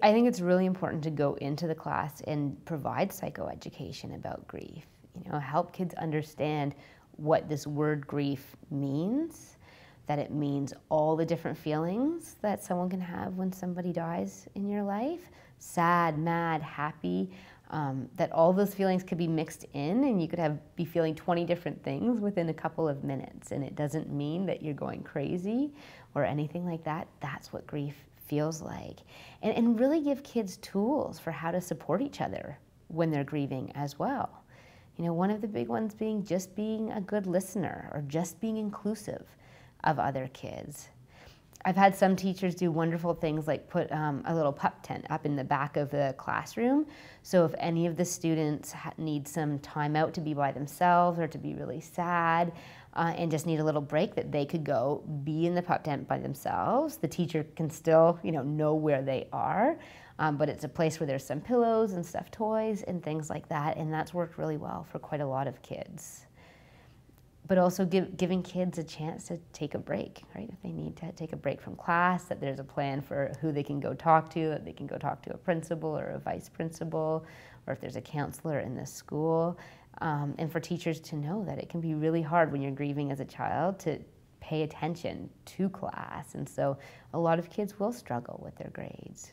I think it's really important to go into the class and provide psychoeducation about grief. You know, help kids understand what this word grief means, that it means all the different feelings that someone can have when somebody dies in your life sad, mad, happy. Um, that all those feelings could be mixed in and you could have be feeling 20 different things within a couple of minutes and it doesn't mean that you're going crazy or anything like that that's what grief feels like. And, and really give kids tools for how to support each other when they're grieving as well. You know, one of the big ones being just being a good listener or just being inclusive of other kids. I've had some teachers do wonderful things like put um, a little pup tent up in the back of the classroom. So if any of the students need some time out to be by themselves or to be really sad, uh, and just need a little break that they could go be in the pup tent by themselves. The teacher can still, you know, know where they are, um, but it's a place where there's some pillows and stuffed toys and things like that, and that's worked really well for quite a lot of kids. But also give, giving kids a chance to take a break, right? If they need to take a break from class, that there's a plan for who they can go talk to, that they can go talk to a principal or a vice principal, or if there's a counselor in the school, um, and for teachers to know that it can be really hard when you're grieving as a child to pay attention to class. And so a lot of kids will struggle with their grades.